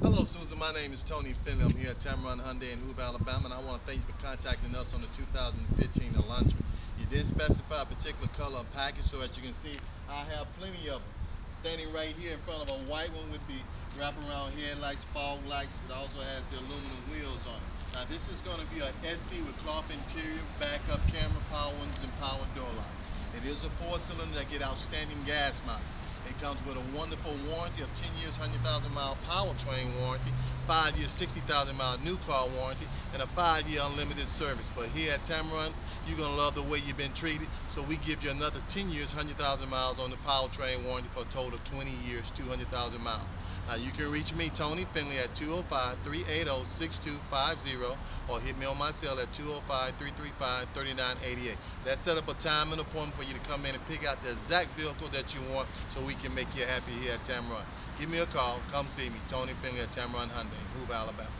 Hello, Susan. My name is Tony Finley. I'm here at Tameron Hyundai in Hoover, Alabama, and I want to thank you for contacting us on the 2015 Elantra. You did specify a particular color of package, so as you can see, I have plenty of them. Standing right here in front of a white one with the wraparound headlights, fog lights. It also has the aluminum wheels on it. Now, this is going to be a SC with cloth interior, backup camera, power windows, and power door lock. It is a four-cylinder that get outstanding gas mileage. Comes with a wonderful warranty of 10 years, 100,000 mile powertrain warranty, 5 years, 60,000 mile new car warranty, and a 5 year unlimited service. But here at Tameron, you're going to love the way you've been treated. So we give you another 10 years, 100,000 miles on the powertrain warranty for a total of 20 years, 200,000 miles. Now you can reach me, Tony Finley, at 205-380-6250 or hit me on my cell at 205-335-3988. Let's set up a time and appointment for you to come in and pick out the exact vehicle that you want so we can make you happy here at Tameron. Give me a call. Come see me, Tony Finley at Tameron Hyundai, Hoover, Alabama.